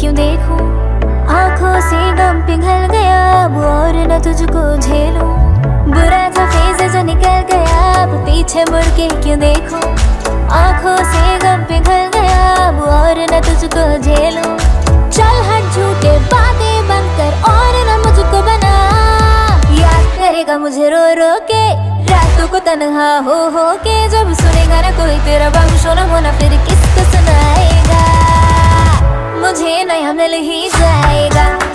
क्यों देखूँ? आँखों से पिघल गया, अब और न तुझको झेलूं। बुरा था फ़ेज़ जो निकल गया, अब पीछे मुड़ के क्यों देखूँ? याद मुझे रो रो के। रातों को तनहा हो हो के, जब सुनेगा ना कोई तेरा बंशो न होना फिर किसको सुनाएगा? मुझे नया मिल ही जाएगा।